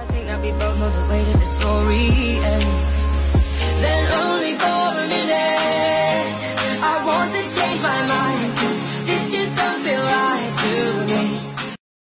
I think that we both know the way that the story.